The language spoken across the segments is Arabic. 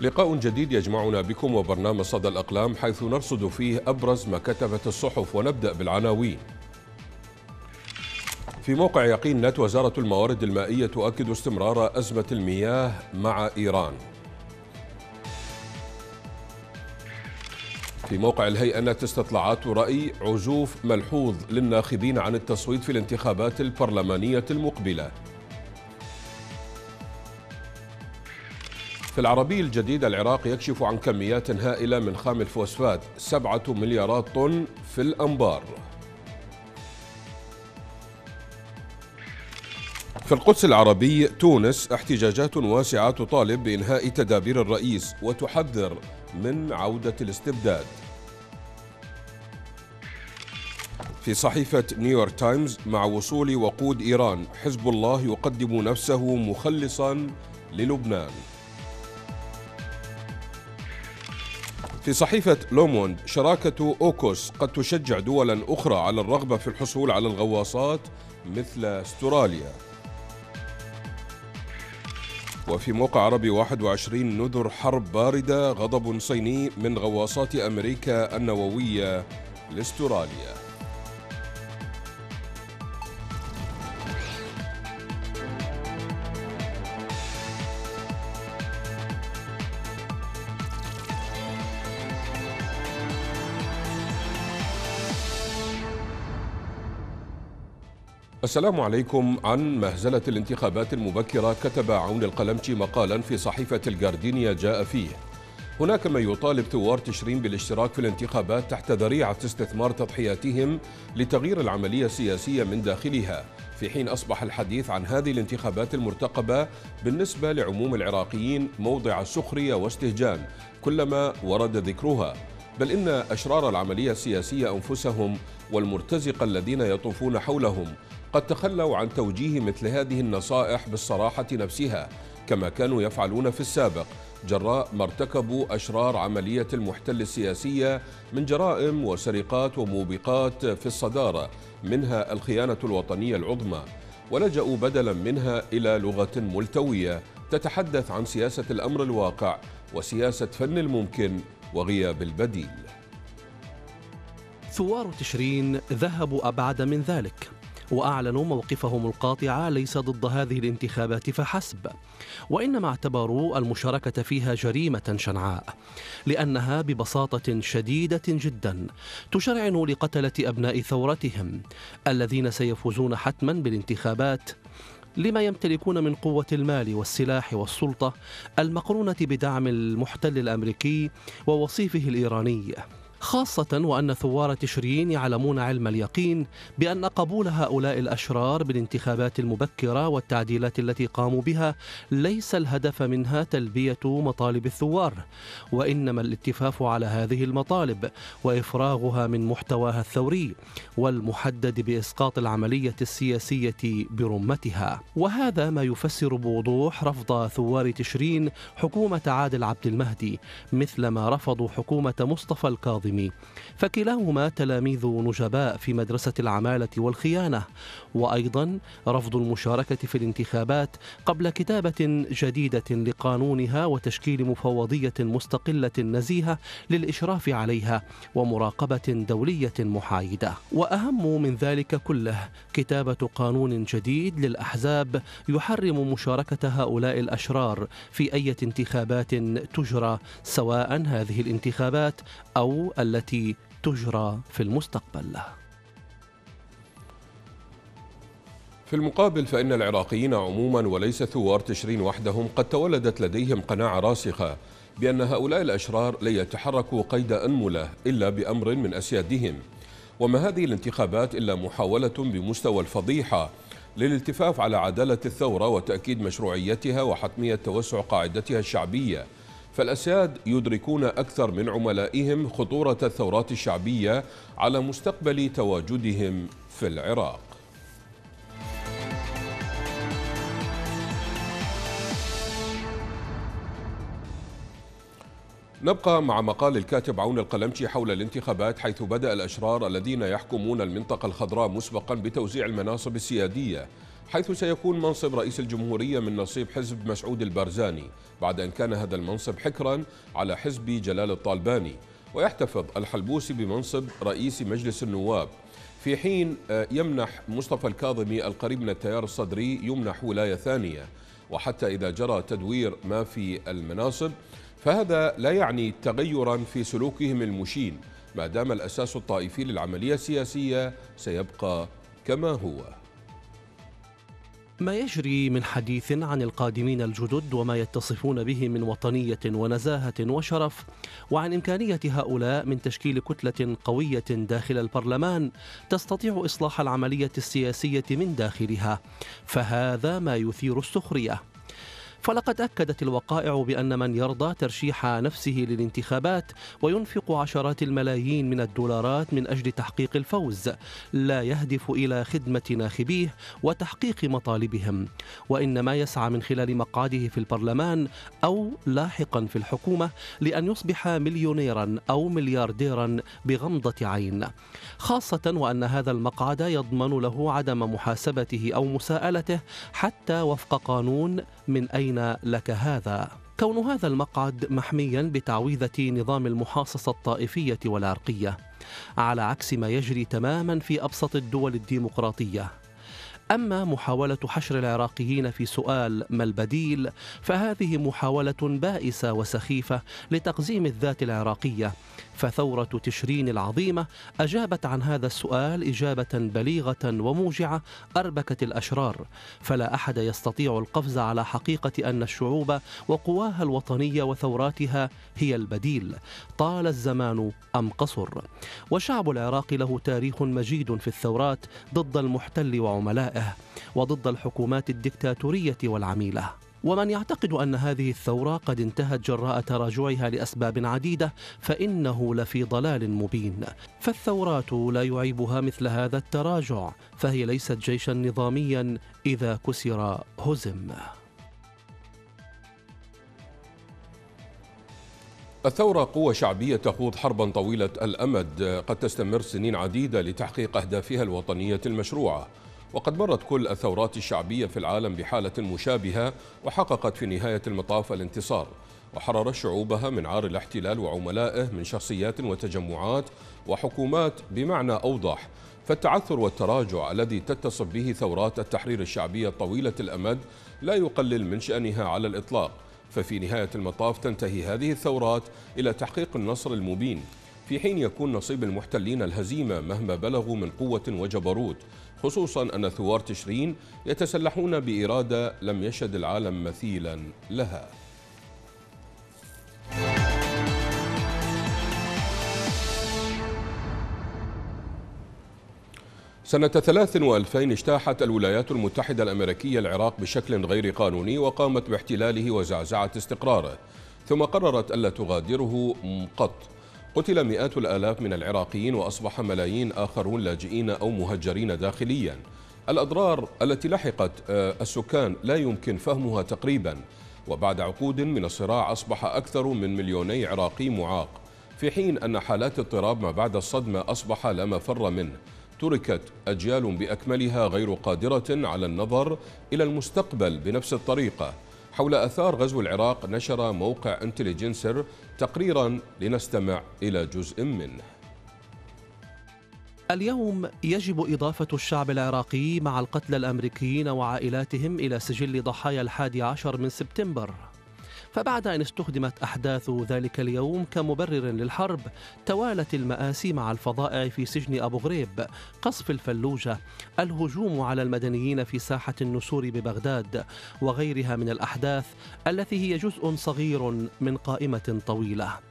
لقاء جديد يجمعنا بكم وبرنامج صدى الأقلام حيث نرصد فيه أبرز ما كتبت الصحف ونبدأ بالعناوين. في موقع يقين نت وزارة الموارد المائية تؤكد استمرار أزمة المياه مع إيران. في موقع الهيئة نت استطلاعات رأي عزوف ملحوظ للناخبين عن التصويت في الانتخابات البرلمانية المقبلة. في العربي الجديد العراق يكشف عن كميات هائلة من خام الفوسفات سبعة مليارات طن في الأنبار. في القدس العربي تونس احتجاجات واسعة تطالب بإنهاء تدابير الرئيس وتحذر من عودة الاستبداد. في صحيفة نيويورك تايمز مع وصول وقود إيران حزب الله يقدم نفسه مخلصا للبنان. في صحيفة لوموند شراكة أوكوس قد تشجع دولا أخرى على الرغبة في الحصول على الغواصات مثل أستراليا. وفي موقع عربي 21 نذر حرب باردة غضب صيني من غواصات أمريكا النووية لأستراليا. السلام عليكم. عن مهزلة الانتخابات المبكرة كتب عون القلمشي مقالا في صحيفة الجاردينيا جاء فيه. هناك من يطالب ثوار تشرين بالاشتراك في الانتخابات تحت ذريعة استثمار تضحياتهم لتغيير العملية السياسية من داخلها. في حين أصبح الحديث عن هذه الانتخابات المرتقبة بالنسبة لعموم العراقيين موضع سخرية واستهجان كلما ورد ذكرها. بل إن أشرار العملية السياسية أنفسهم والمرتزقة الذين يطوفون حولهم قد تخلوا عن توجيه مثل هذه النصائح بالصراحة نفسها كما كانوا يفعلون في السابق جراء ما ارتكبوا أشرار عملية المحتل السياسية من جرائم وسرقات وموبقات في الصدارة منها الخيانة الوطنية العظمى ولجأوا بدلا منها إلى لغة ملتوية تتحدث عن سياسة الأمر الواقع وسياسة فن الممكن وغياب البديل. ثوار تشرين ذهبوا أبعد من ذلك. وأعلنوا موقفهم القاطع ليس ضد هذه الانتخابات فحسب وإنما اعتبروا المشاركة فيها جريمة شنعاء لأنها ببساطة شديدة جدا تشرعن لقتلة أبناء ثورتهم الذين سيفوزون حتما بالانتخابات لما يمتلكون من قوة المال والسلاح والسلطة المقرونة بدعم المحتل الأمريكي ووصيفه الإيراني. خاصة وأن ثوار تشرين يعلمون علم اليقين بأن قبول هؤلاء الأشرار بالانتخابات المبكرة والتعديلات التي قاموا بها ليس الهدف منها تلبية مطالب الثوار وإنما الاتفاف على هذه المطالب وإفراغها من محتواها الثوري والمحدد بإسقاط العملية السياسية برمتها. وهذا ما يفسر بوضوح رفض ثوار تشرين حكومة عادل عبد المهدي مثلما رفضوا حكومة مصطفى الكاظمي الكاظمي فكلاهما تلاميذ نجباء في مدرسة العمالة والخيانة. وأيضا رفض المشاركة في الانتخابات قبل كتابة جديدة لقانونها وتشكيل مفوضية مستقلة نزيهة للإشراف عليها ومراقبة دولية محايدة. وأهم من ذلك كله كتابة قانون جديد للأحزاب يحرم مشاركة هؤلاء الأشرار في أي انتخابات تجرى سواء هذه الانتخابات أو التي تجرى في المستقبل. في المقابل فإن العراقيين عموما وليس ثوار تشرين وحدهم قد تولدت لديهم قناعة راسخة بأن هؤلاء الأشرار لن يتحركوا قيد أنملة إلا بأمر من أسيادهم. وما هذه الانتخابات إلا محاولة بمستوى الفضيحة للالتفاف على عدالة الثورة وتأكيد مشروعيتها وحتمية توسع قاعدتها الشعبية. فالأسياد يدركون أكثر من عملائهم خطورة الثورات الشعبية على مستقبل تواجدهم في العراق. نبقى مع مقال الكاتب عون القلمشي حول الانتخابات حيث بدأ الأشرار الذين يحكمون المنطقة الخضراء مسبقا بتوزيع المناصب السيادية. حيث سيكون منصب رئيس الجمهورية من نصيب حزب مسعود البرزاني بعد أن كان هذا المنصب حكرا على حزب جلال الطالباني. ويحتفظ الحلبوسي بمنصب رئيس مجلس النواب. في حين آه، يمنح مصطفى الكاظمي القريب من التيار الصدري يمنح ولاية ثانية. وحتى إذا جرى تدوير ما في المناصب فهذا لا يعني تغيرا في سلوكهم المشين. ما دام الأساس الطائفي للعملية السياسية سيبقى كما هو. ما يجري من حديث عن القادمين الجدد وما يتصفون به من وطنية ونزاهة وشرف وعن إمكانية هؤلاء من تشكيل كتلة قوية داخل البرلمان تستطيع إصلاح العملية السياسية من داخلها فهذا ما يثير السخرية. فلقد أكدت الوقائع بأن من يرضى ترشيح نفسه للانتخابات وينفق عشرات الملايين من الدولارات من أجل تحقيق الفوز لا يهدف إلى خدمة ناخبيه وتحقيق مطالبهم. وإنما يسعى من خلال مقعده في البرلمان أو لاحقا في الحكومة لأن يصبح مليونيرا أو مليارديرا بغمضة عين. خاصة وأن هذا المقعد يضمن له عدم محاسبته أو مساءلته حتى وفق قانون من أين لك هذا؟ كون هذا المقعد محميا بتعويذة نظام المحاصصة الطائفية والعرقية على عكس ما يجري تماما في أبسط الدول الديمقراطية أما محاولة حشر العراقيين في سؤال ما البديل فهذه محاولة بائسة وسخيفة لتقزيم الذات العراقية فثورة تشرين العظيمة أجابت عن هذا السؤال إجابة بليغة وموجعة أربكت الأشرار. فلا أحد يستطيع القفز على حقيقة أن الشعوب وقواها الوطنية وثوراتها هي البديل. طال الزمان أم قصر. وشعب العراق له تاريخ مجيد في الثورات ضد المحتل وعملائه وضد الحكومات الدكتاتورية والعميلة. ومن يعتقد أن هذه الثورة قد انتهت جراء تراجعها لأسباب عديدة فإنه لفي ضلال مبين. فالثورات لا يعيبها مثل هذا التراجع فهي ليست جيشا نظاميا إذا كسر هزم. الثورة قوة شعبية تخوض حربا طويلة الأمد قد تستمر سنين عديدة لتحقيق أهدافها الوطنية المشروعة. وقد مرت كل الثورات الشعبية في العالم بحالة مشابهة وحققت في نهاية المطاف الانتصار وحرر شعوبها من عار الاحتلال وعملائه من شخصيات وتجمعات وحكومات بمعنى أوضح. فالتعثر والتراجع الذي تتصف به ثورات التحرير الشعبية طويلة الأمد لا يقلل من شأنها على الإطلاق. ففي نهاية المطاف تنتهي هذه الثورات إلى تحقيق النصر المبين. في حين يكون نصيب المحتلين الهزيمة مهما بلغوا من قوة وجبروت خصوصا أن ثوار تشرين يتسلحون بإرادة لم يشهد العالم مثيلا لها. سنة 23 اجتاحت الولايات المتحدة الأمريكية العراق بشكل غير قانوني وقامت باحتلاله وزعزعة استقراره ثم قررت ألا تغادره قط. قتل مئات الآلاف من العراقيين وأصبح ملايين آخرون لاجئين أو مهجرين داخليا. الأضرار التي لحقت آه، السكان لا يمكن فهمها تقريبا. وبعد عقود من الصراع أصبح أكثر من مليوني عراقي معاق. في حين أن حالات اضطراب ما بعد الصدمة أصبح لا مفر منه. تركت أجيال بأكملها غير قادرة على النظر إلى المستقبل بنفس الطريقة. حول أثار غزو العراق نشر موقع انتليجنسر تقريرا لنستمع إلى جزء منه. اليوم يجب إضافة الشعب العراقي مع القتلى الأمريكيين وعائلاتهم إلى سجل ضحايا الحادي عشر من سبتمبر. فبعد أن استخدمت أحداث ذلك اليوم كمبرر للحرب توالت المآسي مع الفظائع في سجن أبو غريب قصف الفلوجة الهجوم على المدنيين في ساحة النسور ببغداد وغيرها من الأحداث التي هي جزء صغير من قائمة طويلة.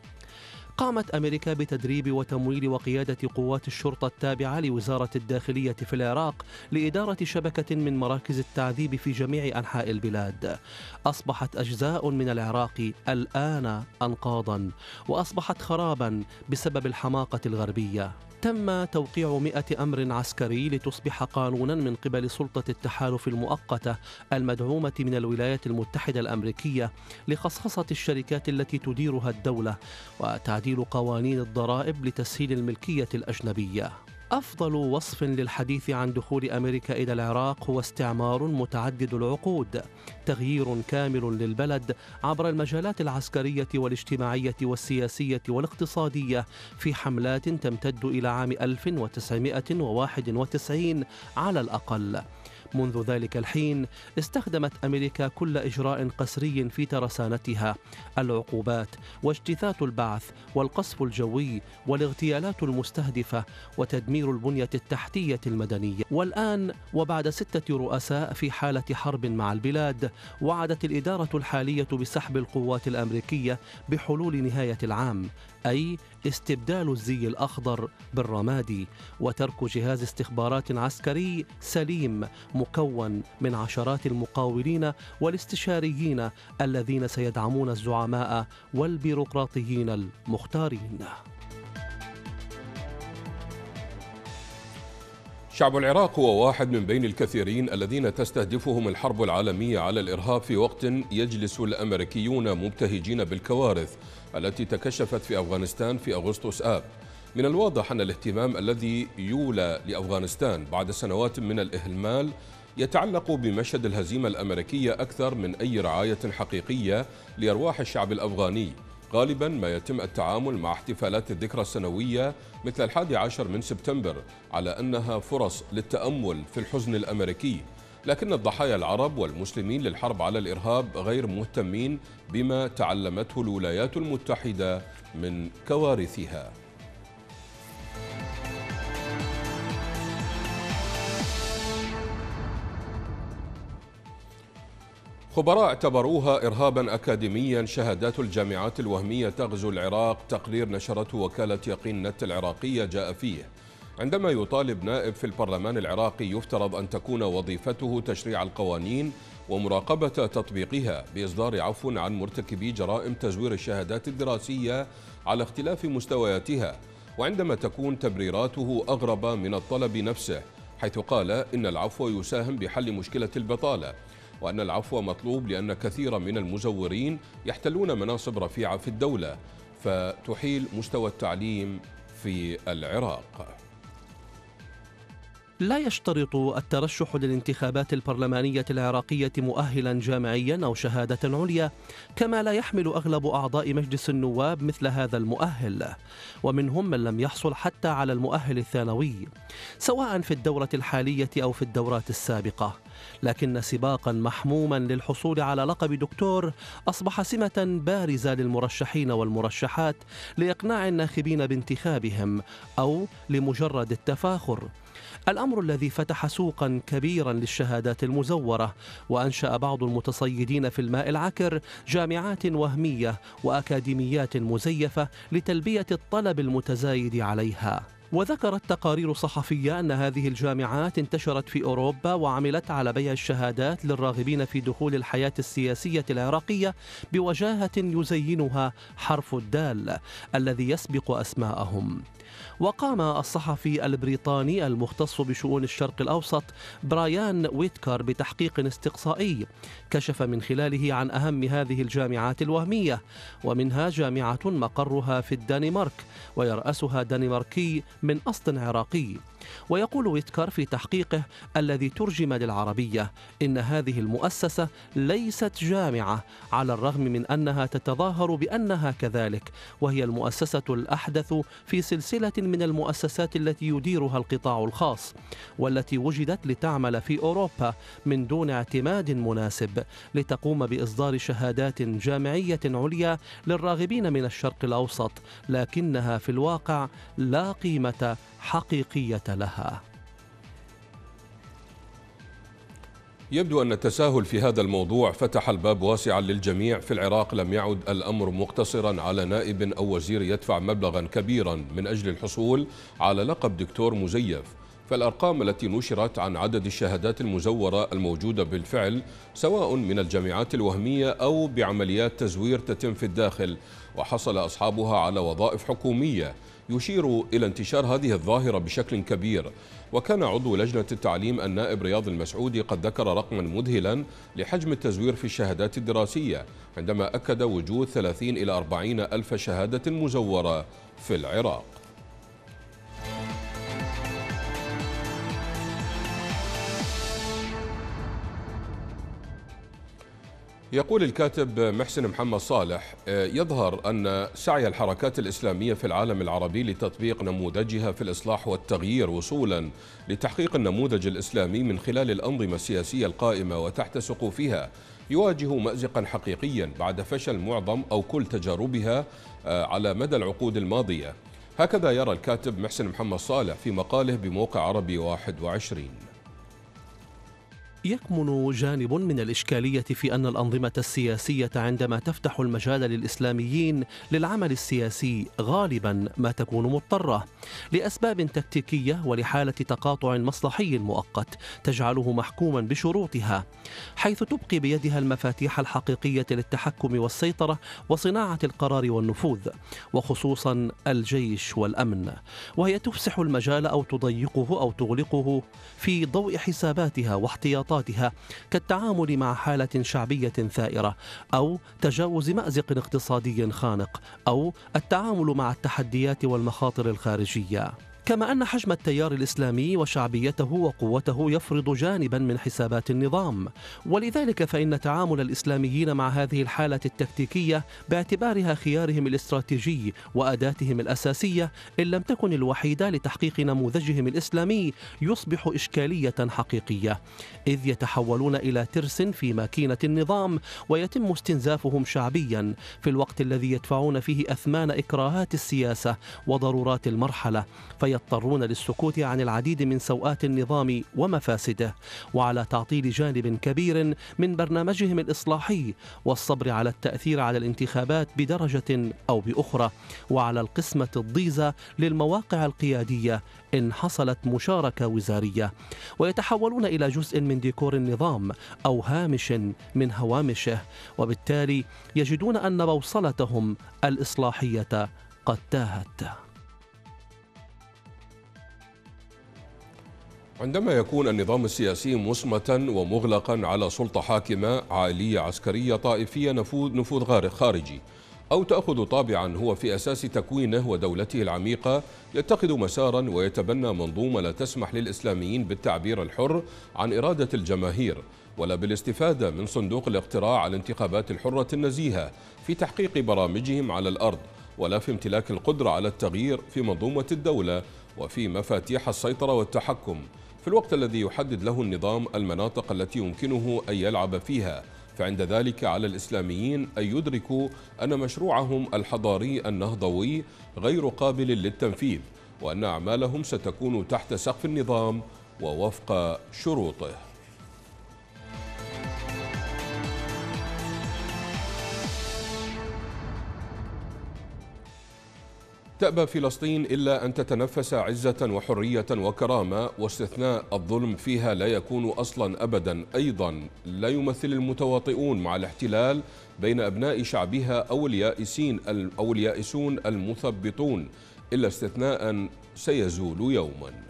قامت أمريكا بتدريب وتمويل وقيادة قوات الشرطة التابعة لوزارة الداخلية في العراق لإدارة شبكة من مراكز التعذيب في جميع أنحاء البلاد. أصبحت أجزاء من العراق الآن أنقاضا وأصبحت خرابا بسبب الحماقة الغربية. تم توقيع مئة أمر عسكري لتصبح قانونا من قبل سلطة التحالف المؤقتة المدعومة من الولايات المتحدة الأمريكية لخصخصة الشركات التي تديرها الدولة وتعديل قوانين الضرائب لتسهيل الملكية الأجنبية. أفضل وصف للحديث عن دخول أمريكا إلى العراق هو استعمار متعدد العقود تغيير كامل للبلد عبر المجالات العسكرية والاجتماعية والسياسية والاقتصادية في حملات تمتد إلى عام 1991 على الأقل. منذ ذلك الحين استخدمت أمريكا كل إجراء قسري في ترسانتها. العقوبات واجتثاث البعث والقصف الجوي والاغتيالات المستهدفة وتدمير البنية التحتية المدنية. والآن وبعد ستة رؤساء في حالة حرب مع البلاد وعدت الإدارة الحالية بسحب القوات الأمريكية بحلول نهاية العام. أي استبدال الزي الأخضر بالرمادي وترك جهاز استخبارات عسكري سليم مكون من عشرات المقاولين والاستشاريين الذين سيدعمون الزعماء والبيروقراطيين المختارين. شعب العراق هو واحد من بين الكثيرين الذين تستهدفهم الحرب العالمية على الإرهاب في وقت يجلس الأمريكيون مبتهجين بالكوارث التي تكشفت في أفغانستان في أغسطس آب. من الواضح أن الاهتمام الذي يولى لأفغانستان بعد سنوات من الإهمال يتعلق بمشهد الهزيمة الأمريكية أكثر من أي رعاية حقيقية لأرواح الشعب الأفغاني. غالبا ما يتم التعامل مع احتفالات الذكرى السنوية مثل الحادي عشر من سبتمبر على أنها فرص للتأمل في الحزن الأمريكي. لكن الضحايا العرب والمسلمين للحرب على الإرهاب غير مهتمين بما تعلمته الولايات المتحدة من كوارثها. خبراء اعتبروها إرهابا أكاديميا شهادات الجامعات الوهمية تغزو العراق تقرير نشرته وكالة يقين نت العراقية جاء فيه. عندما يطالب نائب في البرلمان العراقي يفترض أن تكون وظيفته تشريع القوانين ومراقبة تطبيقها بإصدار عفو عن مرتكبي جرائم تزوير الشهادات الدراسية على اختلاف مستوياتها. وعندما تكون تبريراته أغرب من الطلب نفسه حيث قال إن العفو يساهم بحل مشكلة البطالة. وأن العفو مطلوب لأن كثير من المزورين يحتلون مناصب رفيعة في الدولة فتحيل مستوى التعليم في العراق. لا يشترط الترشح للانتخابات البرلمانية العراقية مؤهلا جامعيا أو شهادة عليا كما لا يحمل أغلب أعضاء مجلس النواب مثل هذا المؤهل. ومنهم من لم يحصل حتى على المؤهل الثانوي سواء في الدورة الحالية أو في الدورات السابقة. لكن سباقا محموما للحصول على لقب دكتور أصبح سمة بارزة للمرشحين والمرشحات لإقناع الناخبين بانتخابهم أو لمجرد التفاخر. الأمر الذي فتح سوقا كبيرا للشهادات المزورة وأنشأ بعض المتصيدين في الماء العكر جامعات وهمية وأكاديميات مزيفة لتلبية الطلب المتزايد عليها. وذكرت تقارير صحفية أن هذه الجامعات انتشرت في أوروبا وعملت على بيع الشهادات للراغبين في دخول الحياة السياسية العراقية بوجاهة يزينها حرف الدال الذي يسبق أسماءهم. وقام الصحفي البريطاني المختص بشؤون الشرق الأوسط برايان ويتكر بتحقيق استقصائي كشف من خلاله عن أهم هذه الجامعات الوهمية ومنها جامعة مقرها في الدنمارك ويرأسها دنماركي من أصل عراقي. ويقول ويتكر في تحقيقه الذي ترجم للعربية إن هذه المؤسسة ليست جامعة على الرغم من أنها تتظاهر بأنها كذلك وهي المؤسسة الأحدث في سلسلة من المؤسسات التي يديرها القطاع الخاص والتي وجدت لتعمل في أوروبا من دون اعتماد مناسب لتقوم بإصدار شهادات جامعية عليا للراغبين من الشرق الأوسط لكنها في الواقع لا قيمة حقيقية لها. يبدو أن التساهل في هذا الموضوع فتح الباب واسعا للجميع في العراق. لم يعد الأمر مقتصرا على نائب أو وزير يدفع مبلغا كبيرا من أجل الحصول على لقب دكتور مزيف. فالأرقام التي نشرت عن عدد الشهادات المزورة الموجودة بالفعل سواء من الجامعات الوهمية أو بعمليات تزوير تتم في الداخل وحصل أصحابها على وظائف حكومية يشير إلى انتشار هذه الظاهرة بشكل كبير. وكان عضو لجنة التعليم النائب رياض المسعودي قد ذكر رقما مذهلا لحجم التزوير في الشهادات الدراسية عندما أكد وجود 30 إلى 40 ألف شهادة مزورة في العراق. يقول الكاتب محسن محمد صالح يظهر أن سعي الحركات الإسلامية في العالم العربي لتطبيق نموذجها في الإصلاح والتغيير وصولا لتحقيق النموذج الإسلامي من خلال الأنظمة السياسية القائمة وتحت سقوفها. يواجه مأزقا حقيقيا بعد فشل معظم أو كل تجاربها آه، على مدى العقود الماضية. هكذا يرى الكاتب محسن محمد صالح في مقاله بموقع عربي 21 يكمن جانب من الإشكالية في أن الأنظمة السياسية عندما تفتح المجال للإسلاميين للعمل السياسي غالبا ما تكون مضطرة لأسباب تكتيكية ولحالة تقاطع مصلحي مؤقت تجعله محكوما بشروطها حيث تبقي بيدها المفاتيح الحقيقية للتحكم والسيطرة وصناعة القرار والنفوذ وخصوصا الجيش والأمن وهي تفسح المجال أو تضيقه أو تغلقه في ضوء حساباتها واحتياطاتها. محطاتها كالتعامل مع حالة شعبية ثائرة أو تجاوز مأزق اقتصادي خانق أو التعامل مع التحديات والمخاطر الخارجية. كما أن حجم التيار الإسلامي وشعبيته وقوته يفرض جانبا من حسابات النظام. ولذلك فإن تعامل الإسلاميين مع هذه الحالة التكتيكية باعتبارها خيارهم الاستراتيجي وأداتهم الأساسية إن لم تكن الوحيدة لتحقيق نموذجهم الإسلامي يصبح إشكالية حقيقية. إذ يتحولون إلى ترس في ماكينة النظام ويتم استنزافهم شعبيا. في الوقت الذي يدفعون فيه أثمان إكراهات السياسة وضرورات المرحلة في يضطرون للسكوت عن العديد من سوءات النظام ومفاسده. وعلى تعطيل جانب كبير من برنامجهم الإصلاحي والصبر على التأثير على الانتخابات بدرجة أو بأخرى. وعلى القسمة الضيزة للمواقع القيادية إن حصلت مشاركة وزارية. ويتحولون إلى جزء من ديكور النظام أو هامش من هوامشه. وبالتالي يجدون أن بوصلتهم الإصلاحية قد تاهت. عندما يكون النظام السياسي مصمتا ومغلقا على سلطة حاكمة عائلية عسكرية طائفية نفوذ نفوذ خارجي أو تأخذ طابعا هو في أساس تكوينه ودولته العميقة يتخذ مسارا ويتبنى منظومة لا تسمح للإسلاميين بالتعبير الحر عن إرادة الجماهير ولا بالاستفادة من صندوق الاقتراع الانتخابات الحرة النزيهة في تحقيق برامجهم على الأرض ولا في امتلاك القدرة على التغيير في منظومة الدولة وفي مفاتيح السيطرة والتحكم. في الوقت الذي يحدد له النظام المناطق التي يمكنه أن يلعب فيها فعند ذلك على الإسلاميين أن يدركوا أن مشروعهم الحضاري النهضوي غير قابل للتنفيذ وأن أعمالهم ستكون تحت سقف النظام ووفق شروطه. تأبى فلسطين إلا أن تتنفس عزة وحرية وكرامة واستثناء الظلم فيها لا يكون أصلا أبدا. أيضا لا يمثل المتواطئون مع الاحتلال بين أبناء شعبها أو اليائسين أو اليائسون المثبطون إلا استثناء سيزول يوما.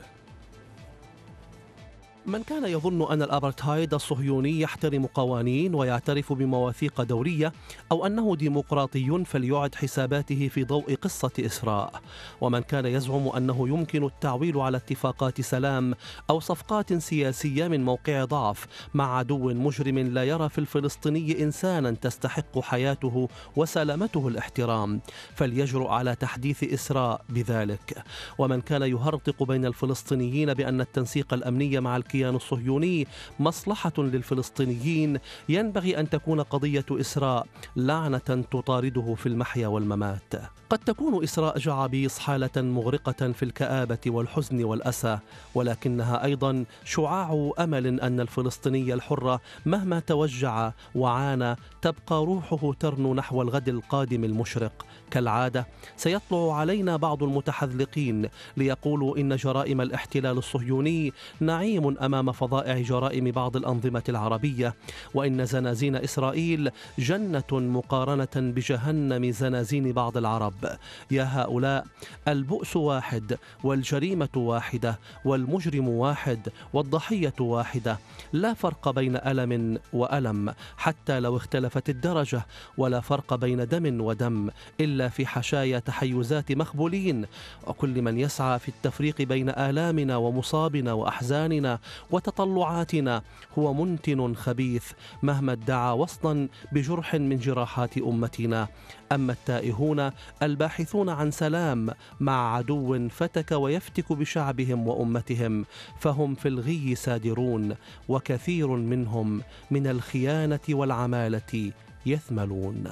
من كان يظن أن الأبرتهايد الصهيوني يحترم قوانين ويعترف بمواثيق دورية أو أنه ديمقراطي فليعد حساباته في ضوء قصة إسراء. ومن كان يزعم أنه يمكن التعويل على اتفاقات سلام أو صفقات سياسية من موقع ضعف مع عدو مجرم لا يرى في الفلسطيني إنسانا تستحق حياته وسلامته الاحترام. فليجرؤ على تحديث إسراء بذلك. ومن كان يهرطق بين الفلسطينيين بأن التنسيق الأمني مع الكيان الصهيوني مصلحة للفلسطينيين. ينبغي أن تكون قضية إسراء لعنة تطارده في المحيا والممات. قد تكون إسراء جعابيص حالة مغرقة في الكآبة والحزن والأسى ولكنها أيضا شعاع أمل أن الفلسطيني الحر مهما توجع وعانى تبقى روحه ترنو نحو الغد القادم المشرق. كالعادة سيطلع علينا بعض المتحذلقين ليقولوا إن جرائم الاحتلال الصهيوني نعيم أمام فظائع جرائم بعض الأنظمة العربية. وإن زنازين إسرائيل جنة مقارنة بجهنم زنازين بعض العرب. يا هؤلاء البؤس واحد والجريمة واحدة والمجرم واحد والضحية واحدة. لا فرق بين ألم وألم حتى لو اختلف مختلفة الدرجة ولا فرق بين دم ودم إلا في حشايا تحيزات مخبولين. وكل من يسعى في التفريق بين آلامنا ومصابنا وأحزاننا وتطلعاتنا هو منتن خبيث مهما ادعى وصلا بجرح من جراحات أمتنا. أما التائهون الباحثون عن سلام مع عدو فتك ويفتك بشعبهم وأمتهم فهم في الغي سادرون وكثير منهم من الخيانة والعمالة يثملون.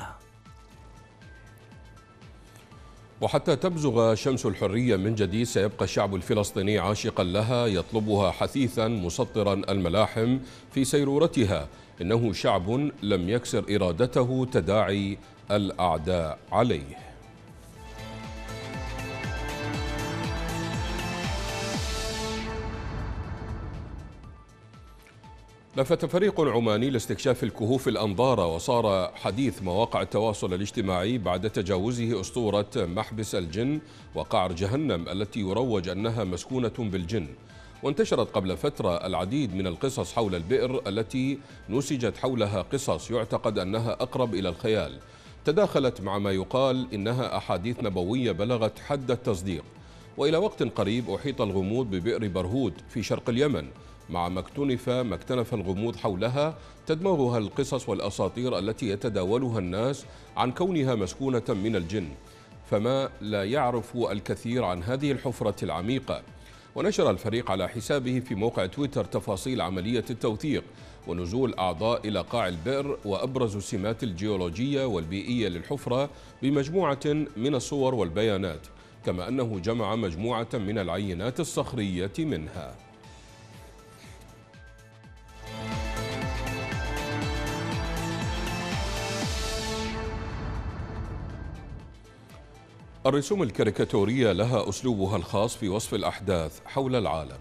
وحتى تبزغ شمس الحرية من جديد سيبقى الشعب الفلسطيني عاشقا لها يطلبها حثيثا مسطرا الملاحم في سيرورتها. إنه شعب لم يكسر إرادته تداعي الأعداء عليه. لفت فريق عماني لاستكشاف الكهوف الأنظار وصار حديث مواقع التواصل الاجتماعي بعد تجاوزه أسطورة محبس الجن وقعر جهنم التي يروج أنها مسكونة بالجن. وانتشرت قبل فترة العديد من القصص حول البئر التي نسجت حولها قصص يعتقد أنها أقرب إلى الخيال. تداخلت مع ما يقال إنها أحاديث نبوية بلغت حد التصديق. وإلى وقت قريب أحيط الغموض ببئر برهود في شرق اليمن. مع ما اكتنف ما اكتنف الغموض حولها تدمغها القصص والأساطير التي يتداولها الناس عن كونها مسكونة من الجن فما لا يعرف الكثير عن هذه الحفرة العميقة. ونشر الفريق على حسابه في موقع تويتر تفاصيل عملية التوثيق ونزول أعضاء إلى قاع البئر وأبرز السمات الجيولوجية والبيئية للحفرة بمجموعة من الصور والبيانات كما أنه جمع مجموعة من العينات الصخرية منها. الرسوم الكاريكاتورية لها أسلوبها الخاص في وصف الأحداث حول العالم.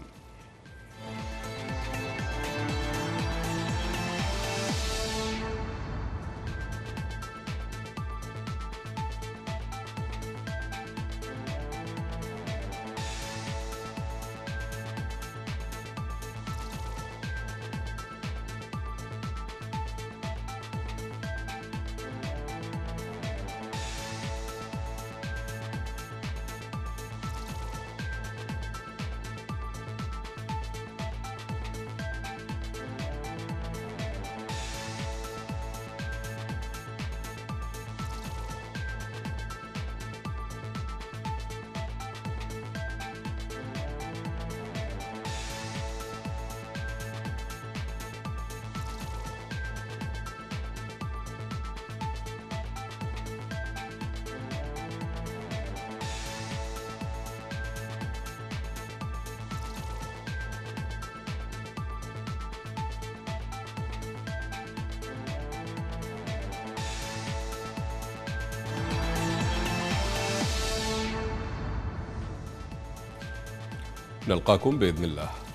نلقاكم بإذن الله.